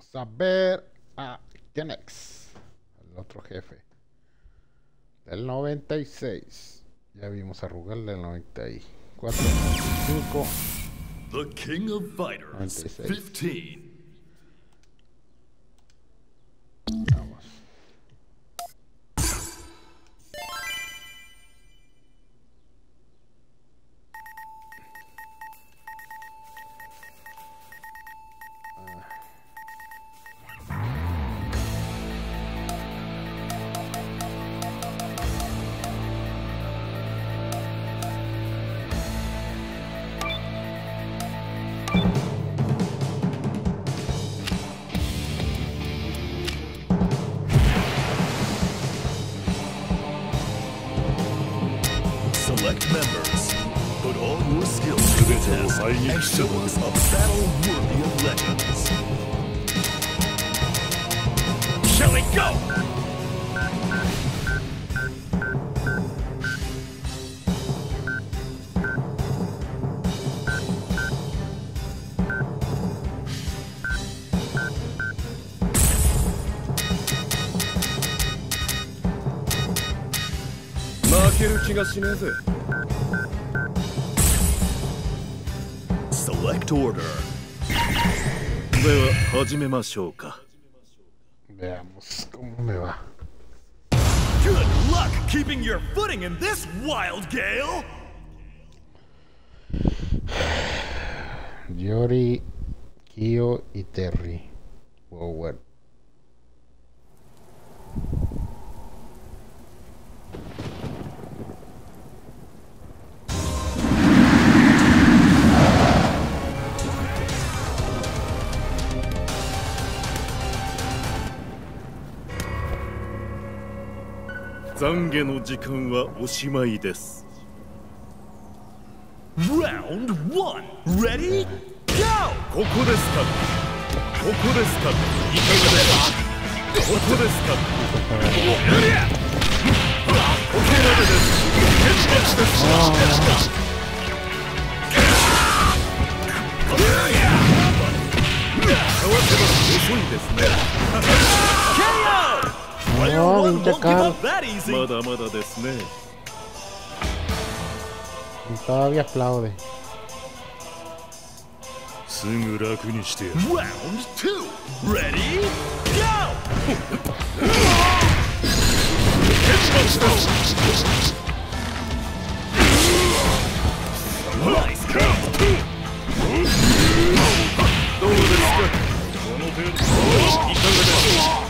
Vamos a ver a Kenex, el otro jefe. Del 96. Ya vimos a Rugal del 94. 5. The King of Fighters, 96. 15. Select order. では始めましょうか Veamos cómo me va. Good luck keeping your footing in this wild gale. 懺悔の時間はおしまいです」Round one. Ready? Go! ここですか？ここですか？いかがですか？ここですか？ここまでです。決勝です。合わせます。遅いです。ね No, one pinche won't give Carl. up that easy. まだまだですね Y todavía aplaude. すぐ楽にしてやる Round two. Ready? Go! どうですかこの程度いかがですか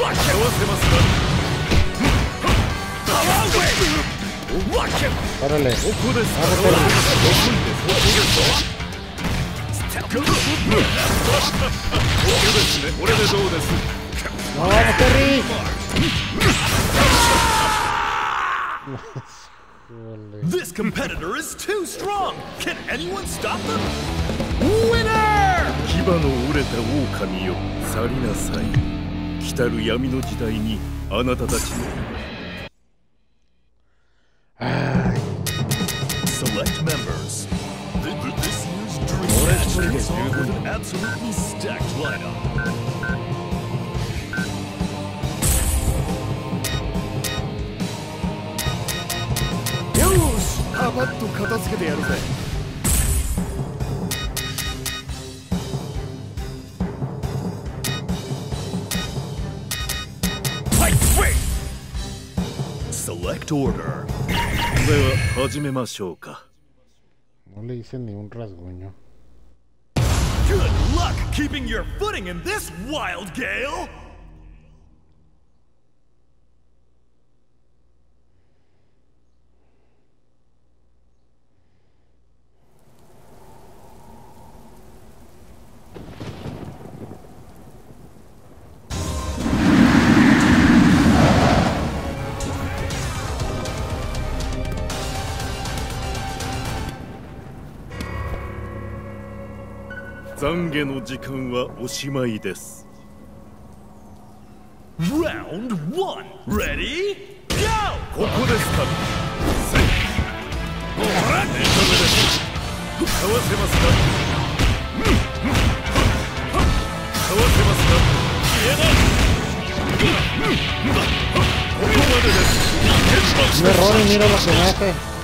わけ合わせますかパワーウェイわけあらねここですあらねここですここですここですねこれでどうですパワーウェイ This competitor is too strong! Can anyone stop them? Winner! 牙の折れた狼よ去りなさい。来たる闇の時代にあなたたちの no le hice ni un rasguño. Good luck keeping your footing in this wild gale! 懺悔の時間はおしまいです。Round one. Ready? Go! ここでせいほらかわせますか。うん。かわせますか消えないここまでです.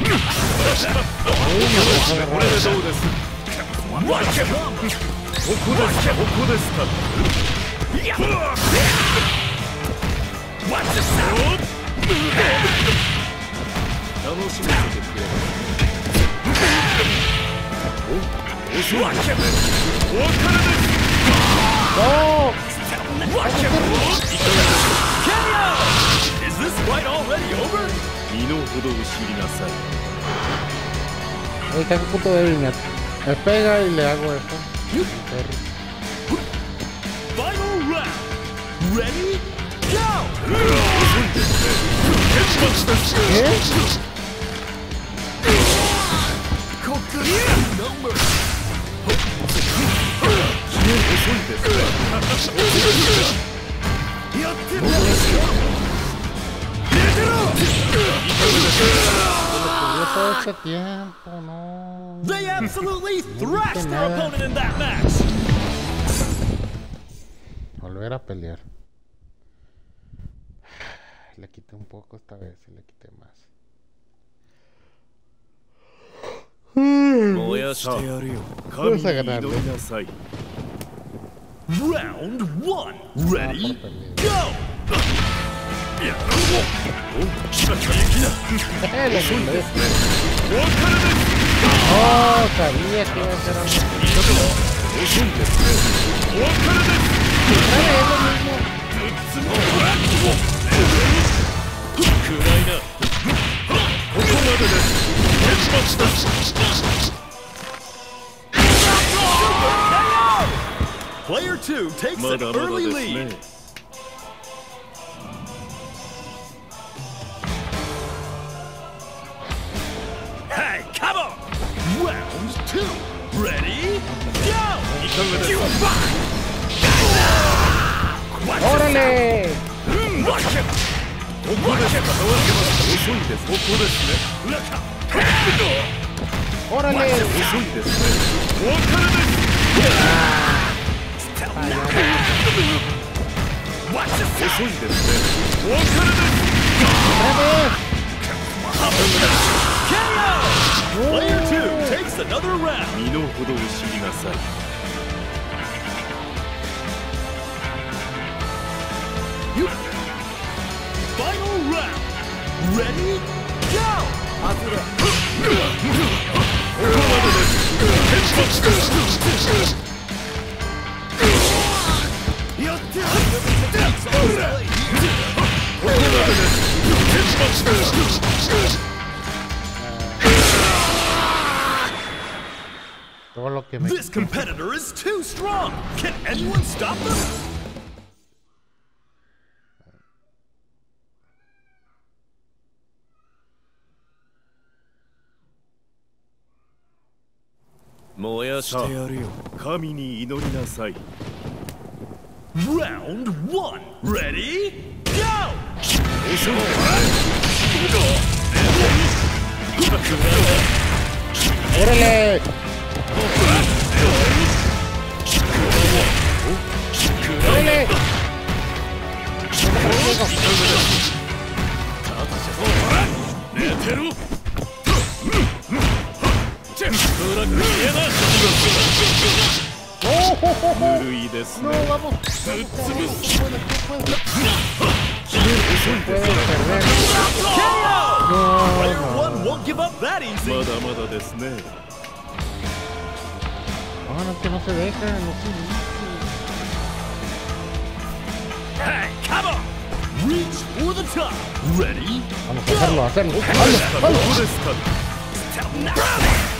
こ agarrar. れでどうです Watch it! ここですかここですか Watch the sound! 楽しませてくれおおしまい Watch it! お別れです ¡No! Watch it! KO! Is this fight already over? 身の程を知りなさい Ahí está el puto débil. Me, me pega y le hago. Perro. Final round. Ready? Go! ¿Qué? こ They absolutely thrashed their nada. opponent in that match. Volver a pelear. Le quité un poco esta vez y le quité más. 燃やしてやるよ神に祈りなさい Round One. Ah, Ready? por perdido. Go! Eh, le quité. Oh, sabía que iba a ser algo. 暗いなここまでです結末です Player two takes ま an early lead. い Ready? Go! This competitor is too strong! Can anyone stop them? してやるよ神に祈りなさいょうおらんて、¡Órale! 遅いですねお別れです Watch this 遅いですねお別れです ¡Otra KO! Player two takes another round. 身の程を知りなさい Final round. Ready? Go! ここまでです結末ですやってやるここまでです ¡Oh, oh, oh, oh! まだまだですね? Vamos a hacerlo, hacerlo. ここ ¡Hazlo, ですかこ hazlo! こですかここですねこれでどうです No, no, que no, ここ no, nada. 時間です行きなさい Player two wins 身 two の rounds 程を知 in り a row.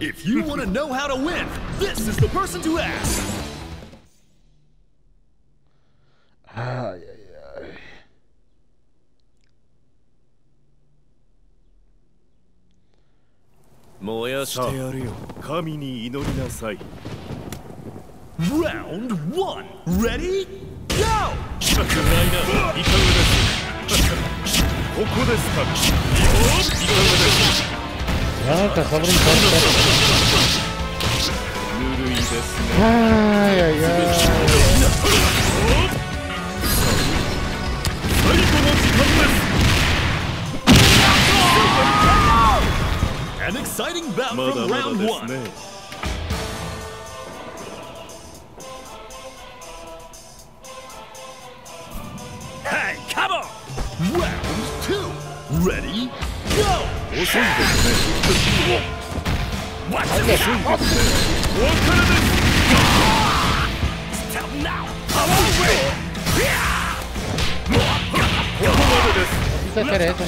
If you want to know how to win, this is the person to ask. Ah, ay, ay, 燃やしてやるよ神に祈りなさい Round one. Ready? Go! くらいないかがですここですか？いかがです me empezó a brincar. ぬるいですね Ay, ay, ay. 最後の時間です An exciting bout まだ from まだ round です one. ね Hey, come on! Round two. Ready? Go! 遅いですね Watch it! お別れです Tell now! Power ここまでです Quise hacer eso, no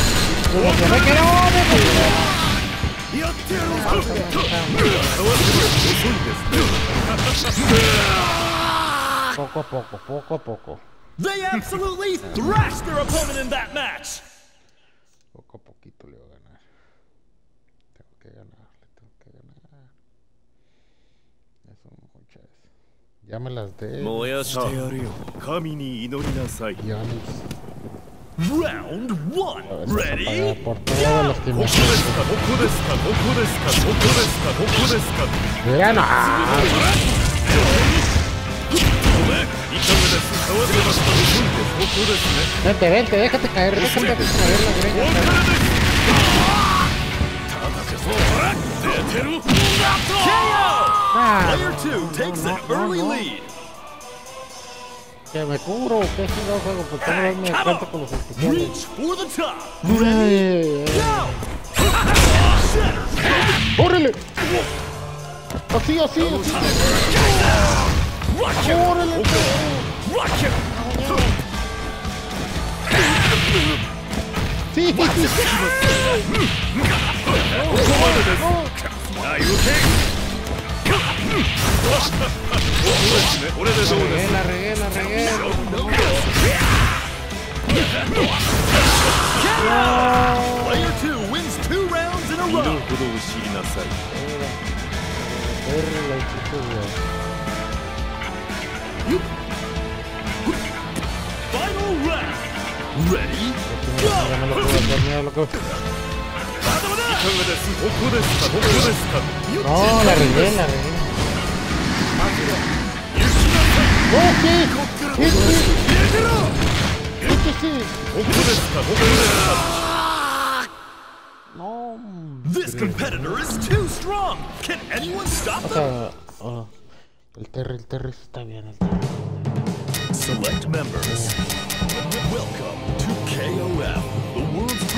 Poco a poco, poco a poco. They absolutely thrashed their opponent in that match. Poco a poquito le voy a ganar. Tengo que ganar, le tengo que ganar. Eso muchas. Ya me las de. Moyasha, este Kami ni inori nasai. Round one. Ready? Go. Diana. Vente, vente, déjate caer, déjate caer la greña. Ah, Player two takes an early lead. ¿Que me cubro o qué chingado juego? Pues tengo que darme cuenta con los especiales. ¡Órale! Así, así, así. ¡Órale! Sí, sí, sí. ここまでですあい OK ここですねこれでどうです La regué, la regué, la regué. Player two wins two rounds in a 身の row. 程を知りなさい Perro, la hiciste, güey. Final round. Ready? Ya me lo puedo hacer, mira lo que- いかがですここですかここですか No, la regué, la regué. This competitor is too strong. Can anyone stop them? sea, el Terry, el Terry está bien, el Terry. Select members. Welcome to KOF, the world's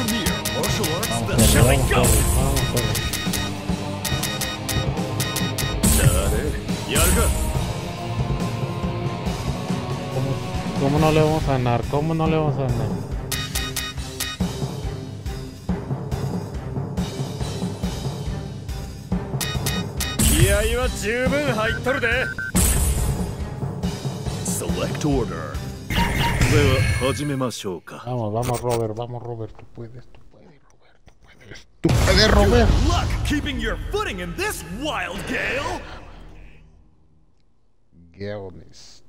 Sure, Vamos, special. Jorge, Shall we go? ¿Cómo, ¿Cómo, no le vamos a ganar? ¿Cómo no le vamos a ganar? Select order. Vamos, vamos Robert, vamos Robert, tú puedes, tú puedes, Robert, tú puedes, tú puedes Robert. Luck keeping your footing in this wild gale. Guionist.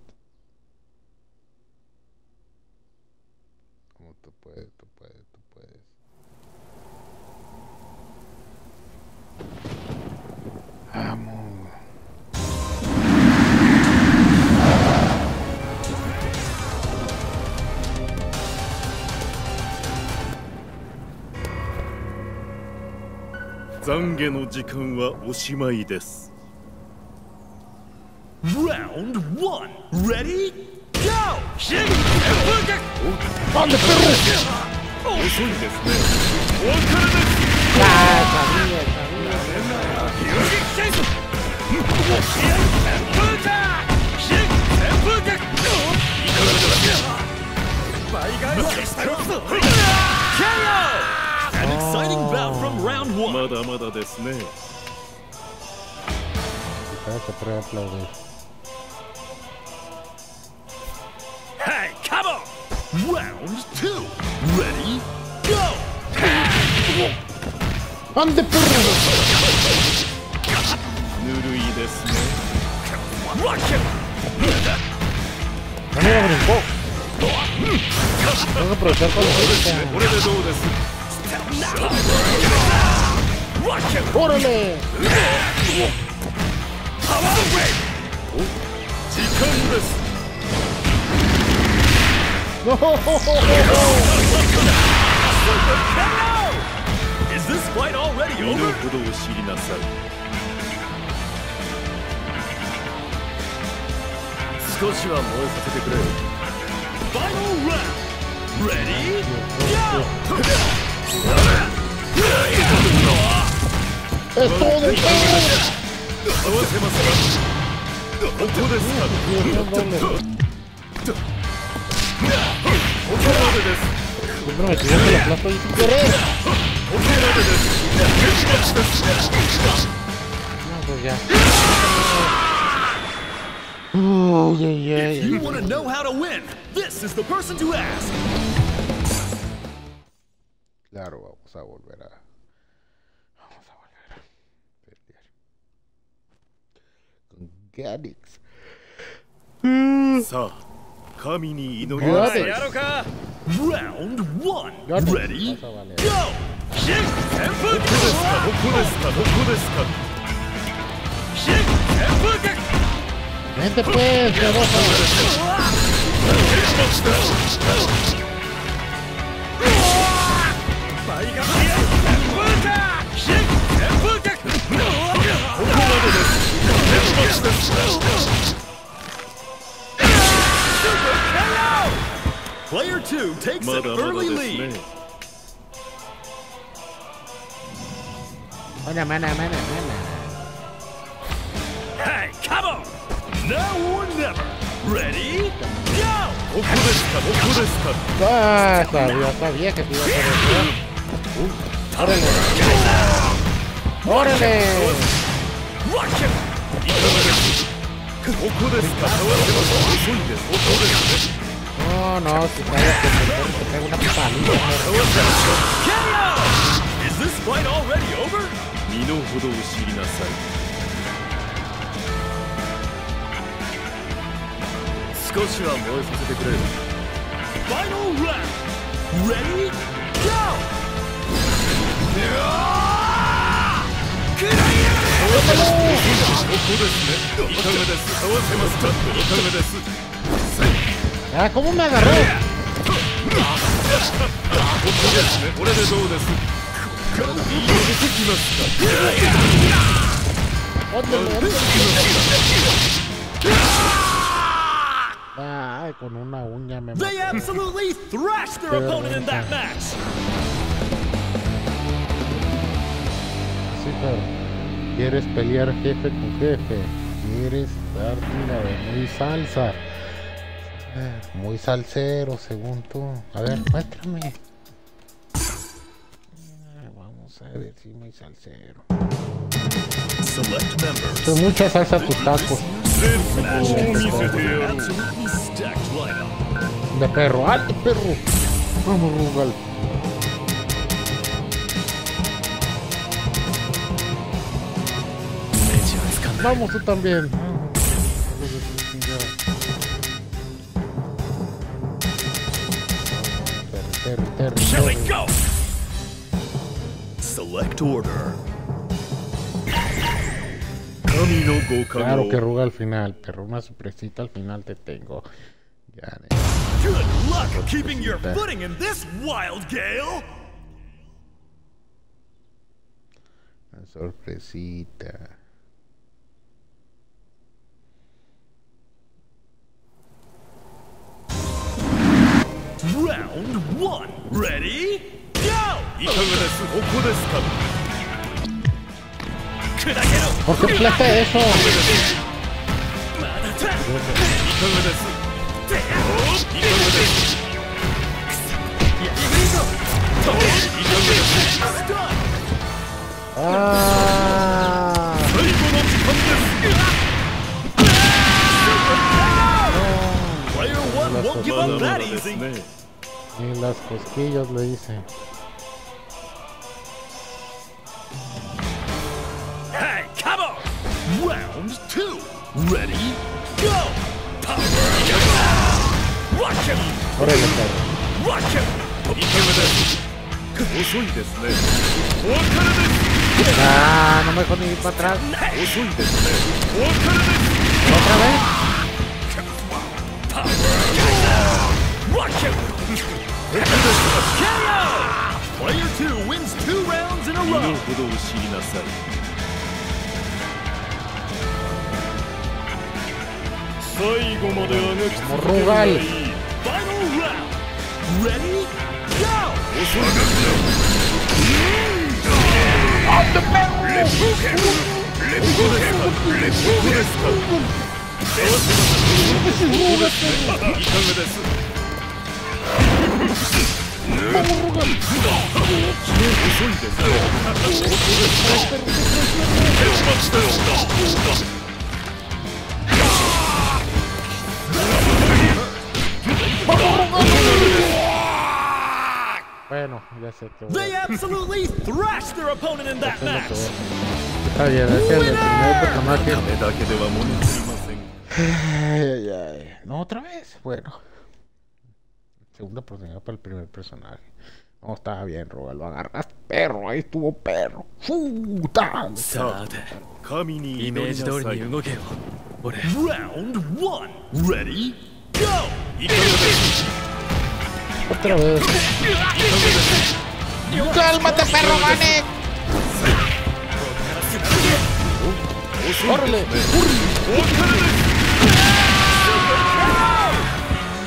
¿Cómo tú puedes, tú puedes, tú puedes? Vamos.「懺悔の時間はおしまいです」Round one. Ready? Go! ¡Ande, perro! 遅いですねお別れです ¡Ah, sabía, sabía! 倍返ししたよ An exciting bout from round ま one. だまだですね Quizás se puede aplaudir. Round two. Ready? ワン何やるんぼンツこれでどうワンほらです少しは燃えさせてくれよ。ファイナルラウンド、レディー、ゴー If you want to know how to win, this is the person to ask. Claro, vamos a volver a vamos a volver a perder con Gadix. Mm. So. 神に祈りなさいやろう Round. Ready? Go! Shin ここですかここですかここですか Shin Senpuku! Vente pues, Player two takes an early lead. Mana, mana, mana, mana. Hey, come on! Now or never. Ready? Go! Okudeska, okudeska. Ah, sabía, sabía que te iba a hacer ¡Órale! ¡Órale! ¡Okudeska, okudeska! No, no, si sabes que te, te pego una paliza. Is this fight already over? 身の程を知りなさい少しは燃えさせてくれ Final round. Ready? Go! ここですねいかがです合わせますかいかがです最 Ah, ¿cómo me agarró? Ah, con una uña me They absolutely thrashed their opponent in that match. Quieres pelear jefe con jefe. Quieres darte una de muy salsa. Muy salsero, según tú. A ver, muéstrame. Eh, vamos a ver si muy salsero. Con pues mucha salsa tus tacos. De perro, ah, alto perro. Vamos, Rugal. Vamos tú también. territorio. Select order. Claro que arruga al final, perro. Una sorpresita al final te tengo. Ya. Good luck keeping your footing in this wild gale. Una sorpresita. Round one. Ready? Go! いかがです？ここですか？砕けろ ¿Por qué plata eso? まだだいかがですてやいかがですやりぐりぞいかがです ¡Ah! won't give まだ up まだ that です easy. ね Y las cosquillas le dice. Hey, come on! Round two. Ready? Go! Power! Watch him! Órale, perro. Watch him! いかがです遅いですねお別れです Ah, no me dejó ni ir para atrás. 遅いですねお別れです ¿Otra vez? Player two wins two rounds in a row. 程を知りなさい最後まであがき続けるがいい Final round. Ready? Go! 遅いですねここですかここですか合わせます遅いですねいかがです遅いですねここですかここです Bueno, ya sé que absolutely thrashed their opponent in that match. Que el primer ¿No otra vez? Bueno. Segunda oportunidad para el primer personaje. No, estaba bien, Roga, lo agarraste, perro, ahí estuvo perro. ¡Puta! Round one ready, go! Otra vez. ¡Cálmate, perro, Vane! ¡Órale! ¡Órale!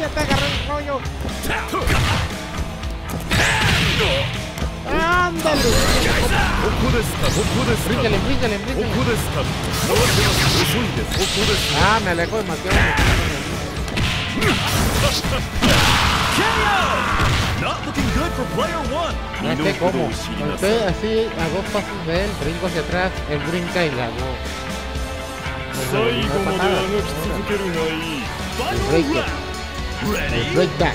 ¡Ya te agarré el rollo! ¡Ándale! ¡Bríngale, ¡Ah, me alejo demasiado! No sé cómo. Así pasos de él, brinco hacia atrás, él brinca y la. 最後まであがき続けるがいい Break it. Break that.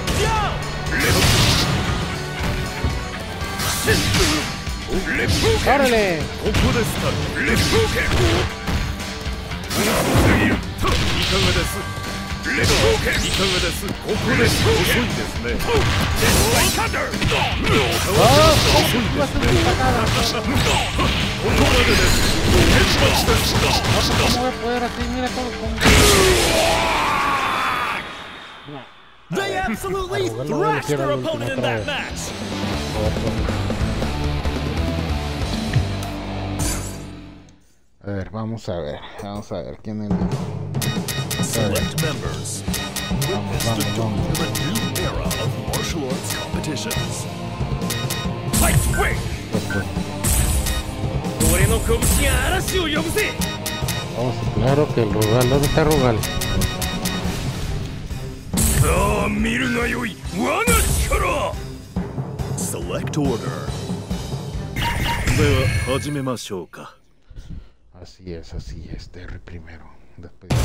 ここでスタート。いかがですですここです遅いですね ¡Oh! 遅いですねここまでです天罰です ¿Cómo voy a poder así? Mira todo como... They absolutely Pero bueno, thrashed their hicieron la opponent in última that otra match. A ver, vamos a ver, vamos a ver quién es el... Select members. Vamos, Witness the vamos, dawn vamos. of a new era of martial arts competitions. Fight quick! 俺の拳が嵐を呼ぶぜ Vamos, claro que el Rugal, ¿dónde está Rugal? さあ見るがよい我が力 Select order. では始めましょうか Así es, así es, Terry primero. despedida.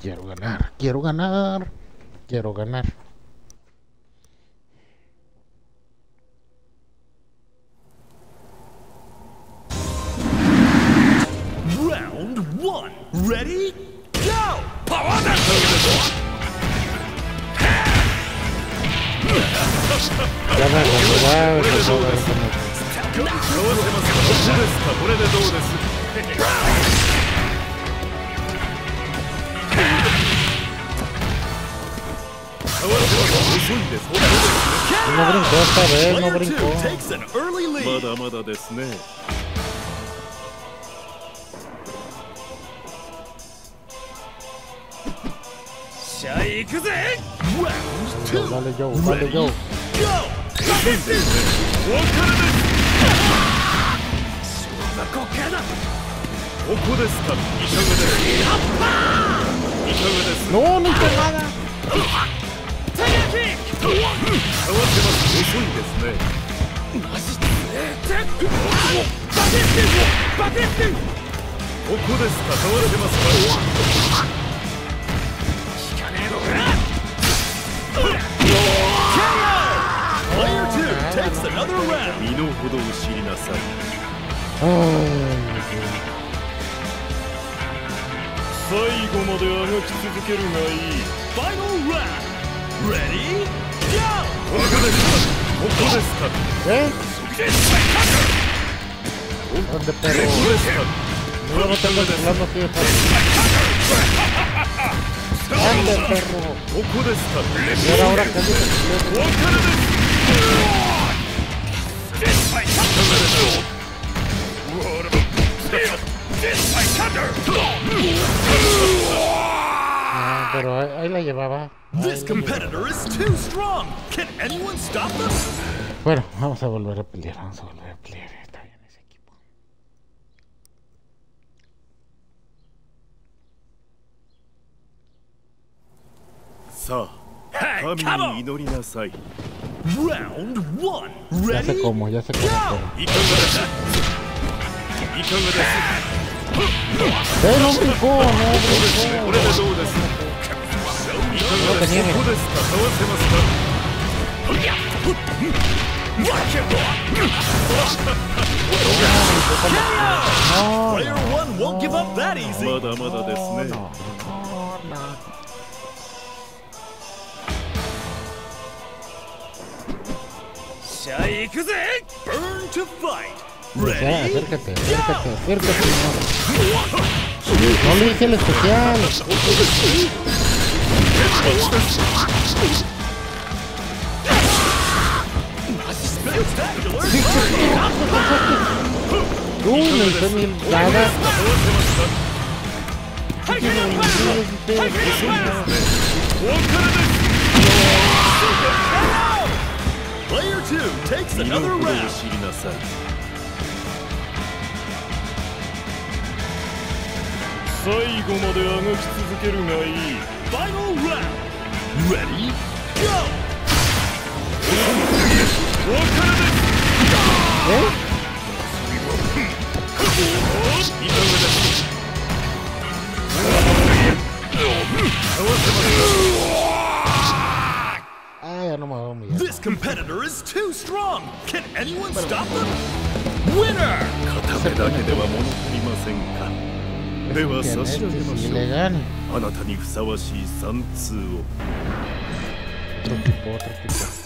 Quiero ganar, quiero ganar, quiero ganar. ですね。しゃあ行いかがです。いかがです No, no hizo nada. タイヤキック合わせます遅いですねマジでバケットバケットここで戦われてますか身の程を知りなさい。最後まであがき続けるがいい。ファイナルラウンド、レディー、ジャンプここですか、ここですか。え Grande perro. No lo tengo temblando, tío. Grande perro. Y ahora, ahora, ah, pero ahí, This competitor is too strong. Can anyone stop them? Bueno, vamos a volver a pelear, vamos a volver a pelear. Está bien ese equipo. Ya sé cómo, ya sé cómo. ¡Eh, no brincó! ¡No brincó! No tenía. まだまだですね.しゃあ行くぜ Burn to fight. Ya, acércate, acércate, acércate. No, no le hice el especial. Spectacular. Uy, le hice mi nada. はいはいはい Player two takes another round. 最後まであがき続けるがいい Final round. Ready? Go! Ah. This competitor is too strong. Can anyone stop them? Winner! 片目だけでは物足りませんかでは差し上げましょう.あなたにふさわしい三通を otro equipo, otro equipo.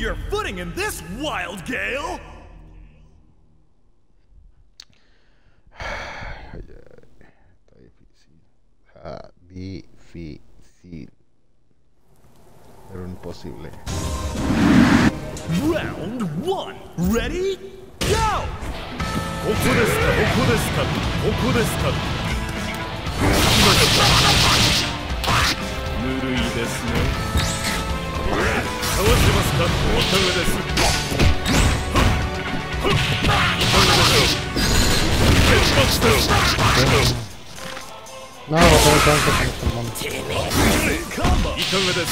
your footing in this wild gale. Ay, ay, está difícil. Está difícil. Pero imposible. Round one. Ready? Go! ここですかここですかここですかぬるいですねかわせます かおためですいかがでしょう結発です No, no tengo chance con este mono. Combo. いかがです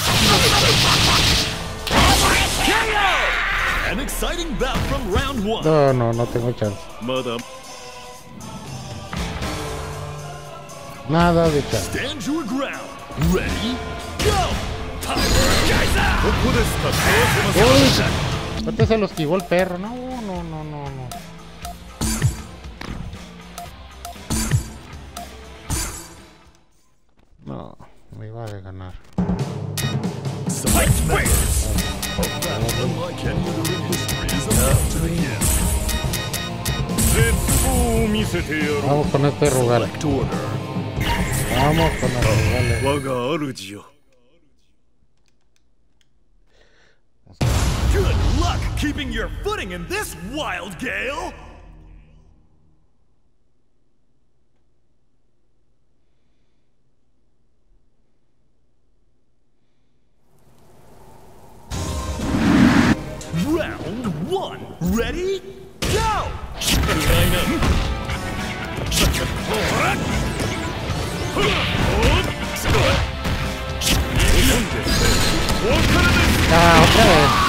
An exciting bout from round one. No, no, no tengo chance. まだ Nada de chance. Stand your ground. Ready? Go! Power ¡Uy! Se lo esquivó el perro. No, no, no, no, no. No, me iba a ganar. Vamos con este rugal. Vamos con el rugal. Luck keeping your footing in this wild gale. Round one. Ready? Go! Ah. Eh,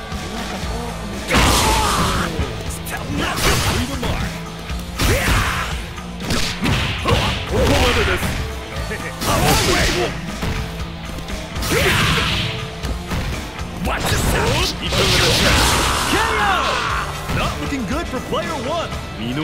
身の。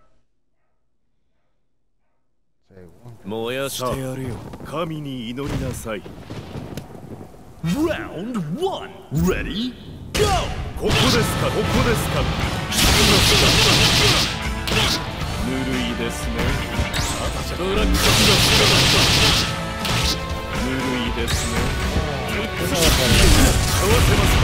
燃やしてやるよ。神に祈りなさい。Round 1 Ready? Go! ここですかここですか。ぬるいですね。ブラックぬるいですね。合わせますか？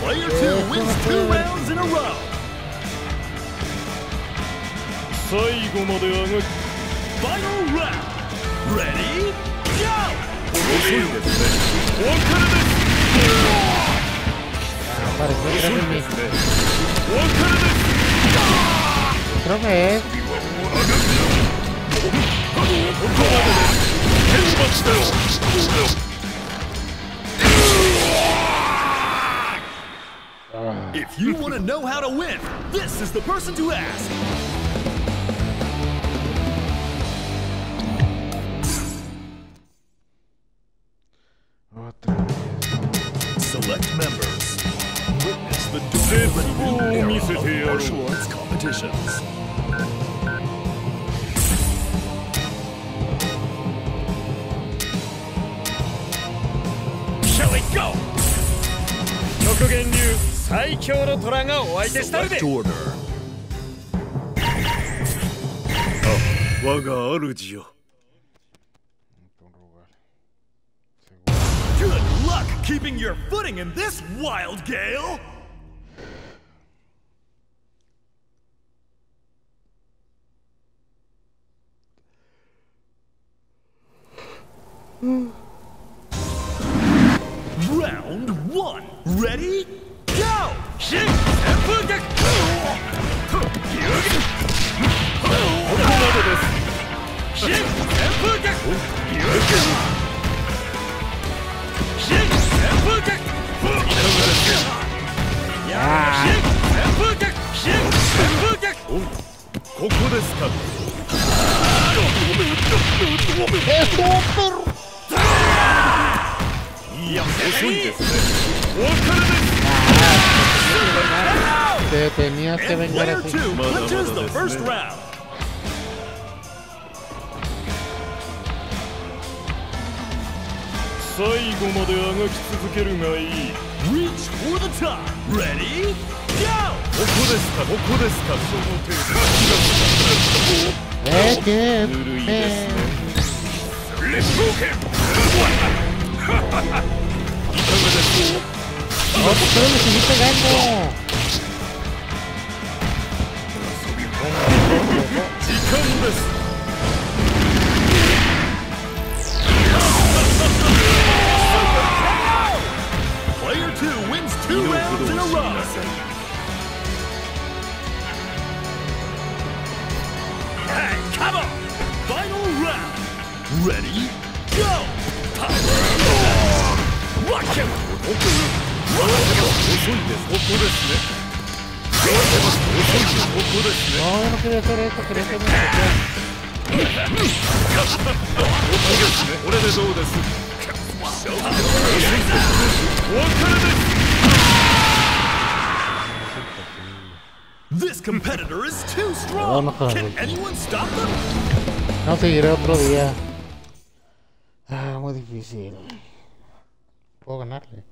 Player 2 wins two rounds in a row. 最後まで上がる Final round. Ready? Go! 遅いですねお別れです Apareció 遅 atrás い de mí. Creo que es. If you want to know how to win, this is the person to ask. Select members. Witness the go, era of martial arts competitions. Go 極限流最強の虎がお相手したるで order. 我が主よ. Good luck keeping your footing in this wild gale. Round No, no quería hacer esto, quería hacer This competitor is too strong. Can anyone stop them? No seguiré otro día. Ah, muy difícil. Puedo ganarle.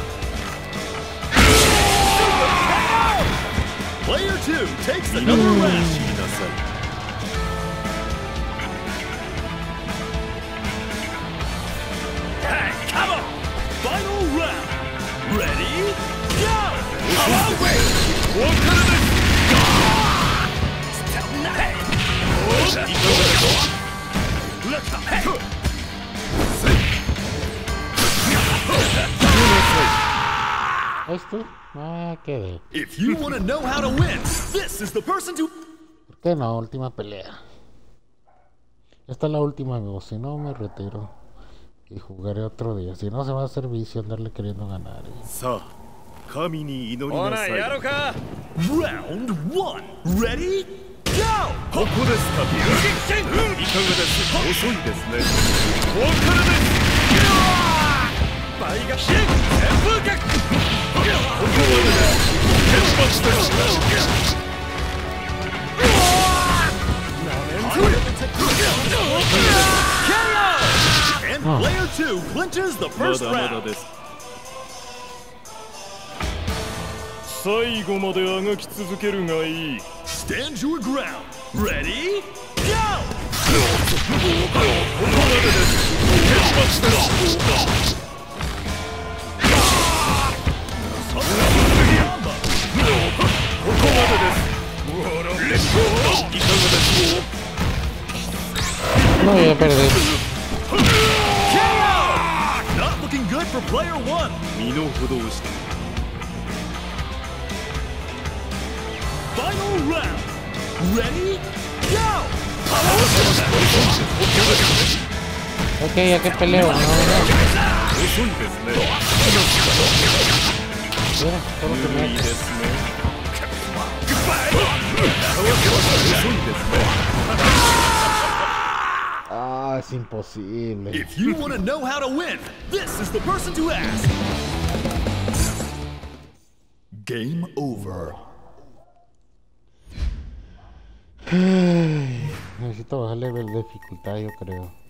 Player two takes another round. ¿Ahí tú? Ah, qué de. If you want to know how to win, this is the person to. ¿Por qué no? Última pelea. Esta es la última, amigos. Si no, me retiro. Y jugaré otro día. Si no, se va a hacer vicio andarle queriendo ganar. ¿eh? さあ神に祈りほなさいなやろうか Round one. Ready? Go! ここですかいかがです遅いですねお別れです倍が支援旋風脚ここまでです天罰です And Oh. Player two clinches the ま first round. 最後まであがき続けるがいい Stand your ground. Ready? Go! No voy a perder. Not looking good for player one. 身の程をして Final round. Ready? Go! Ok, ya que peleo. No, no. Ah, es imposible. If you want to know how to win, this is the person to ask. Game over. Necesito bajarle el dificultad, yo creo.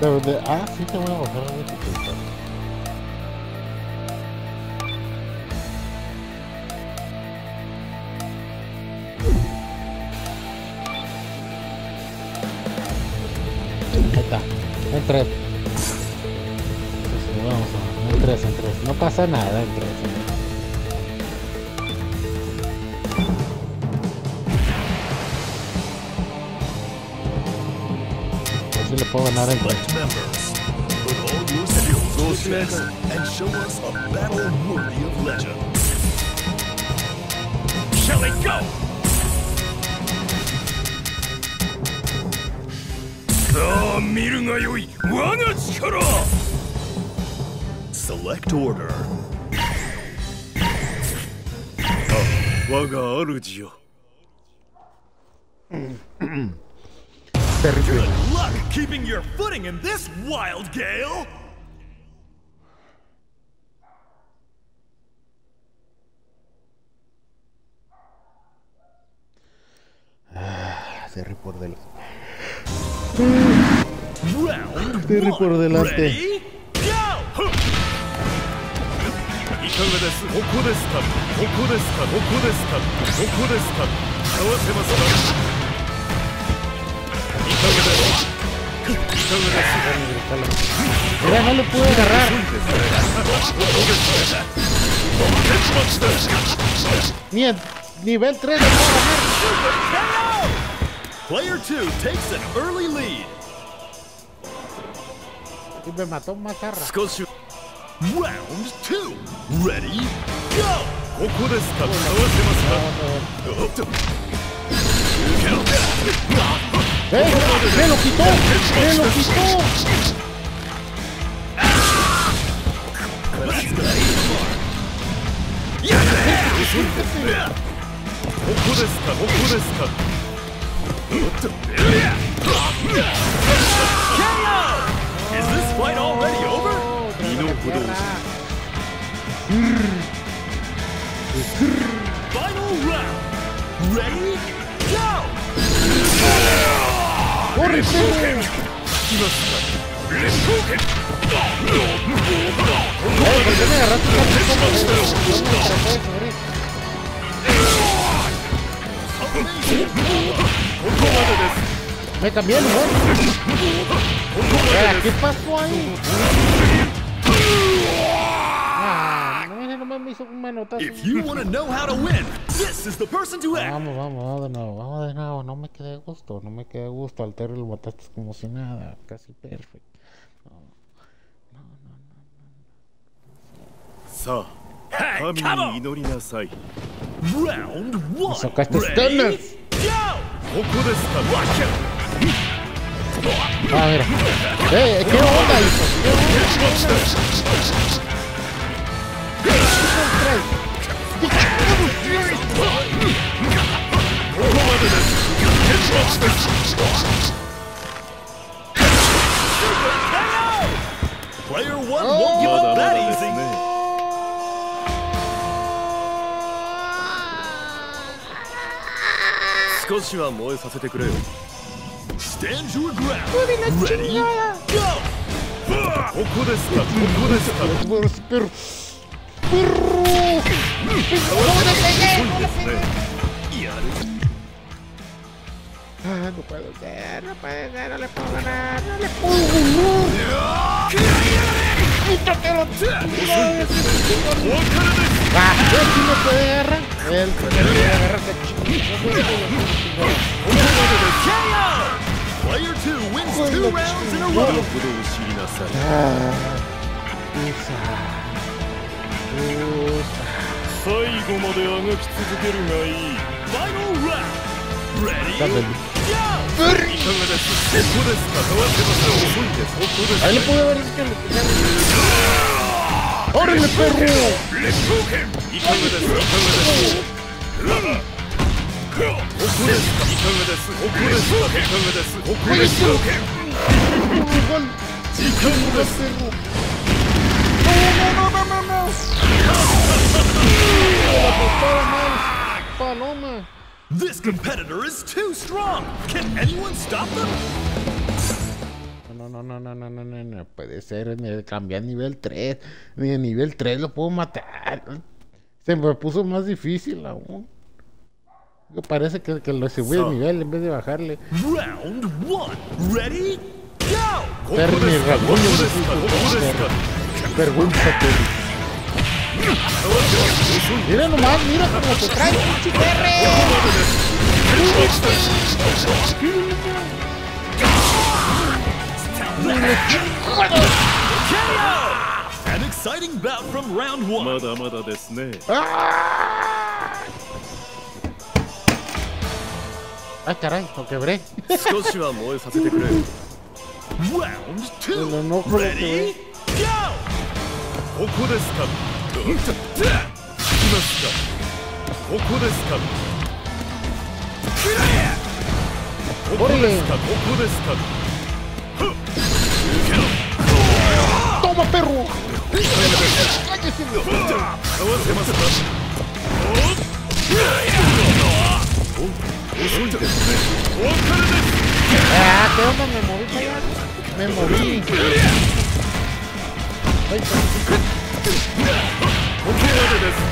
de, ah, sí te voy a bajar la dificultad. Ahí está, en vamos a, en en No pasa nada en all your skills to the test and show us a battle worthy of legend. Shall we go? さあ見るがよい我が力 Select order. 我が主よ Good luck keeping your footing in this wild gale. Terry por delante. Round Terry one. por delante. Ready? Go! いかがですここですかここですかここですかここですか合わせますか Mira, no le pude agarrar. 天罰です Ni en nivel 3 le puedo ganar. Player two takes an early lead. Y me mató más zarra. 少し Round two. Ready? Go! ここですか合わせますか ¡Eh! ¡Me lo quitó! ¡Me lo quitó! Yeah! ここですかここですか Is this fight already over? 身の程をして Final round. Ready? Go! ¡Corre, Me también, ¿no? ¿Qué pasó ahí? nomás me hizo un manotazo. If you want to know how to win, this is the person to act. Vamos, vamos, vamos de nuevo, vamos de nuevo. No me quedé gusto, no me quedé gusto. Al Terry lo mataste como si nada, casi perfecto. No, no, no, no. no. So, hey, Round one. Sacaste Ready? Go. Ah, mira. Eh, ¿qué onda, hijo? Player one won't give up that easy. ね少しは燃えさせてくれよ Stand your ground. Ready? Go! ここですかここですか Ah, no puedo ser, no puede ser, no le puedo ganar, no le puedo ganar. Ah, él sí no puede agarrar. Él puede Player 2 wins two rounds in a row. Ah, esa. 最後まであがき続けるがいい Final round. Ready? Dale. Go! いかがですここですか慌てます遅いですここです Ahí le pude haber dicho que le ¡Órale, perro! いかがですいかがですここですいかがですここですいかがですここですか ¡Gol! 時間です ¡No, no, no, no, no! ¡La patada mal! ¡Paloma! This competitor is too strong. Can anyone stop them? No, no, no, no, no, no, no, no puede ser. A nivel 3. Ni a nivel 3 lo puedo matar. Se me puso más difícil aún. Parece que, que lo subí de nivel en vez de bajarle. Round one. Ready? Go! Vergüenza, Terry. Mira nomás, mira cómo te trae, pinche! An exciting bout from round ま one. だまだですね ¡Ah! Ay, caray, lo quebré. 少しは燃えさせてくれ Round two. No, no, no, Ready? Go! ここですか。聞きますか。ここですか。ここで。すかここですか。ますかお遅いですねお別れです Ah, ¿qué onda? Me moví para allá. Me moví. Ay, ここまでです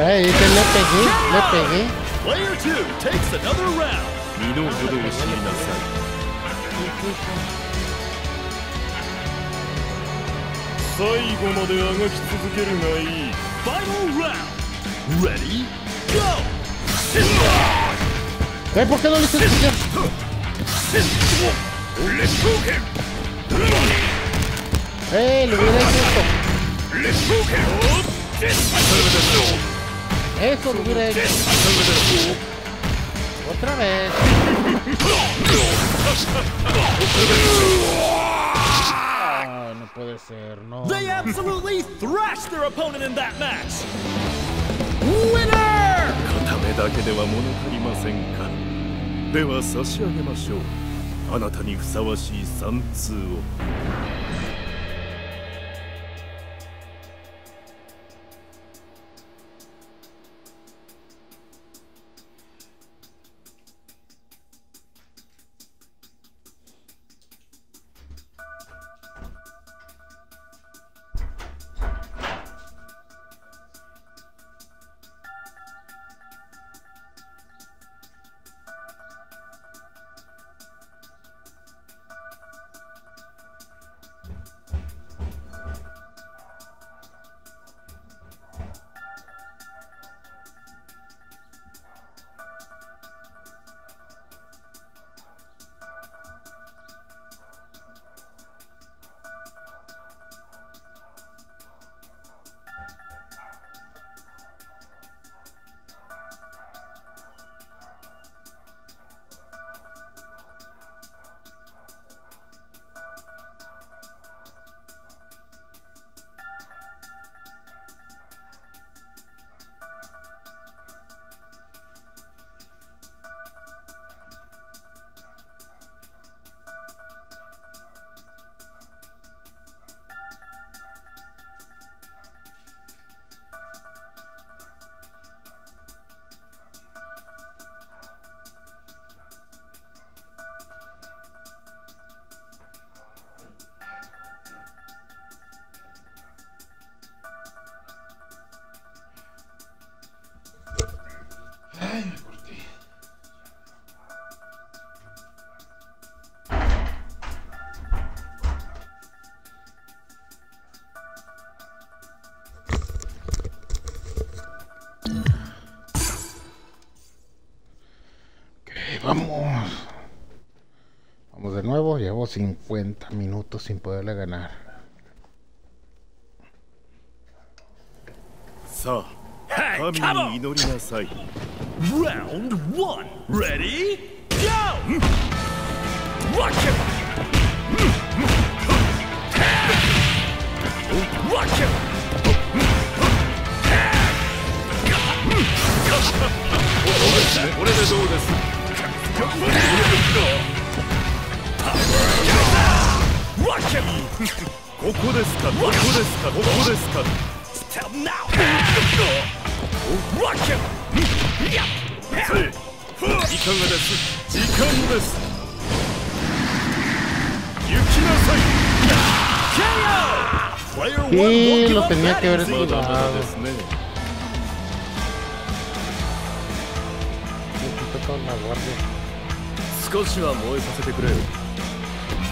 ay, que le pegué, le pegué. Player two takes another round. 身の程を知りなさい最後まであがき続けるがいい Final round. Ready? Go! ¿Eh, ¿Por qué no le hice escuchar? ¡Eh, le hubiera hecho esto! Eso lo hubiera hecho. Otra vez. Ay, no puede ser, no. They absolutely thrashed their opponent in that match. Winner! 片目だけでは物足りませんかでは差し上げましょうあなたにふさわしい三通を como 50 minutos sin poderle ganar. さあ Hey, 神 come に on! 祈りなさい Round one. Ready? Go! Rock him! Rock him! これでどうです ここですかここですかここですか him now! Rock him! いかがです時間です行きなさい KO! Sí, lo tenía que haber esquivado. ですね Me quito toda la guardia. 少しは燃えさせてくれよ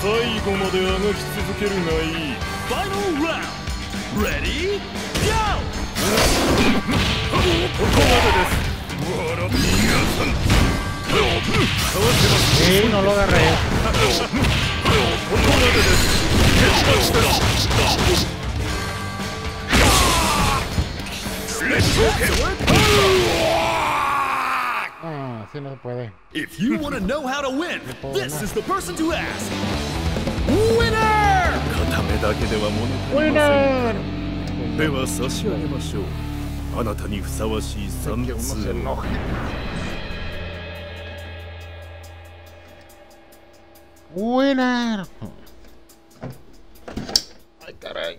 最後まであがき続けるがいい Final round. Ready? Go! ここまでです笑って逃がさんかわせます no lo agarré. ここまでです決勝です Ah, sí, no se puede. If you want to know how to win, this is the person to ask. Winner! 片目だけでは物足りませんでは差し上げましょうあなたにふさわしい Que 3 uno se 通. Winner. Ay, caray.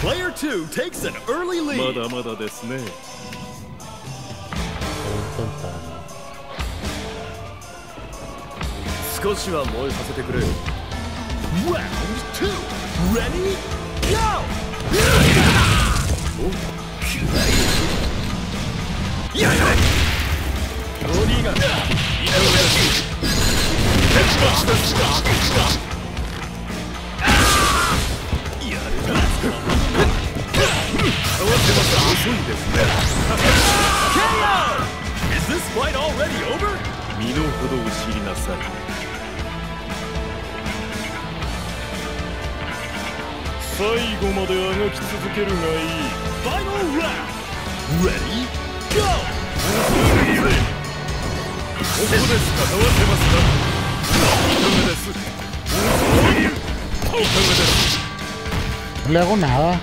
Player two takes an early ま lead. だまだですね.少しは燃えさせてくれよ Round two. Ready? Go! 遅いですね KO! Is this fight already over? 身の程を知りなさい。最後まであがき続けるがいい。Final round. Ready? Go! ここですか合わせますか No le hago nada.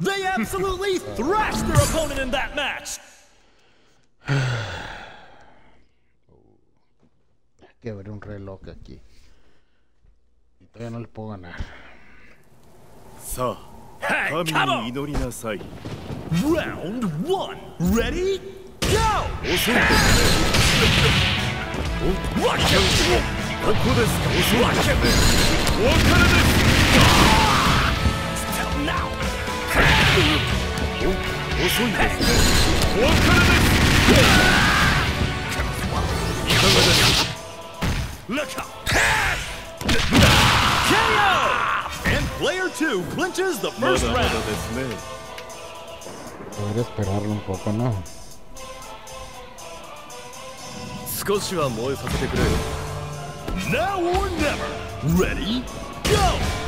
They absolutely thrashed their opponent in that match. que haber un reloj aquí. Todavía no le puedo ganar. さあ Hey, 神 come に on! 祈りなさい Round one. Ready? Go! 遅いですねお Watch out! ここですか遅いですねお別れです Tell now! お遅いですねお別れですいかがです Look out! KO! And player two clinches the ま first だまだ round. Poder esperarlo un poco, ¿no? 少しは燃えさせてくれ Now or never. Ready? Go!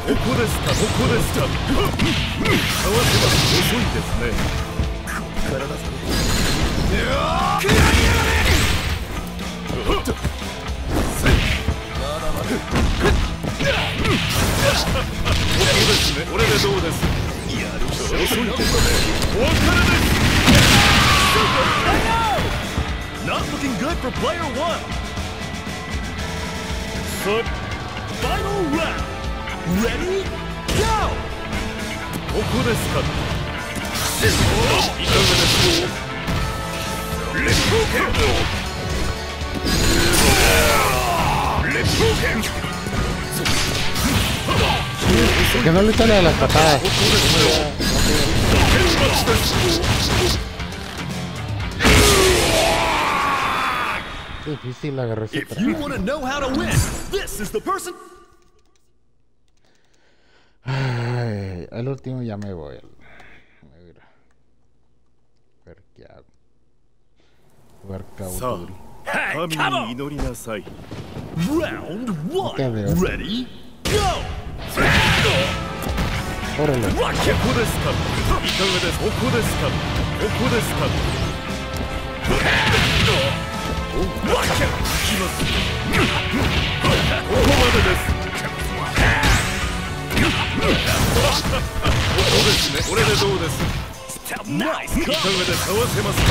ここですかここですか合わせます遅いですねここですねこれでどうですやる遅いですねお別れです Not looking good for player one. さ Final round. Ready? Go! ここですかいかがですレッド剣レッド剣 ¿Por Que no le sale a las patadas. Difícil agarrar su Ay, al último ya me voy. A ver qué hago. 神に!祈りなさい Round one. Ready? Go! ここですかいかがですここですか？ここですか？Rock きますここまでですここですねこれでどうですいかが.です合わせますか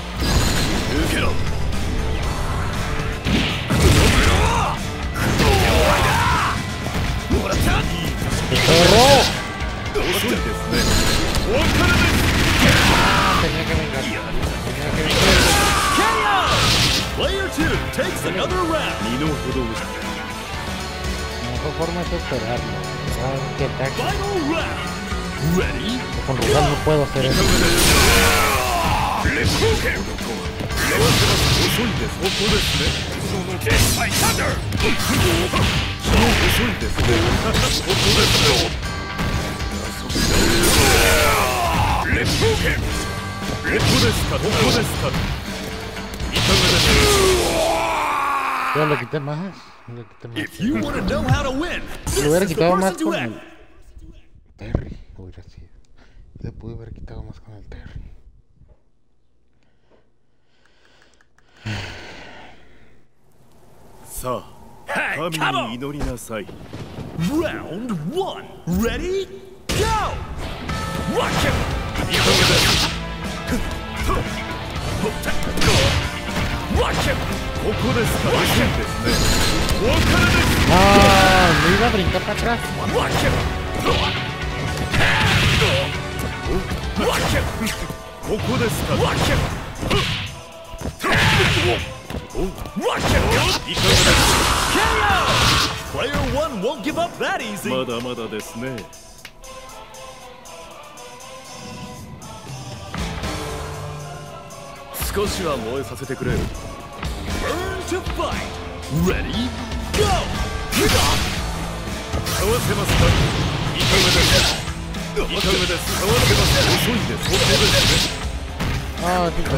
Con Rugal no puedo hacer eso. 合わせます遅いですここですねその遅いですねここですねここですかここですかいかがです Ya le quité más. Le quité más. If you want to know how to win, this Le hubiera is the quitado más person to con act. el Terry. Hubiera sido. Le pude haber quitado más con el Terry. さあ、神に祈りなさい。イバ。まだまだですね少しは燃えさせてくれ Burn to fight. Ready, go. 合わせますかいかがですいかがです合わせます遅いですここですね Ah, sí, pero-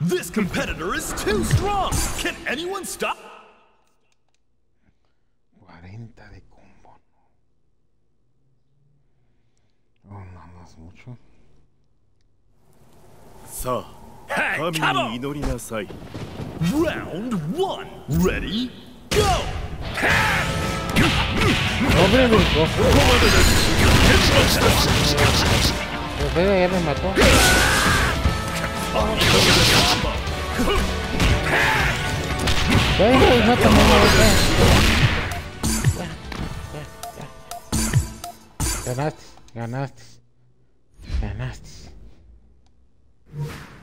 This competitor is too strong. Can anyone stop? 40 de combo. Oh, no, no, mucho. さあ、神に祈りなさい。Round one, ready, go. やべえのか。ここまでです。やべえやべえまた。大丈夫だったもんね。ganaste ganaste ganaste Thank you.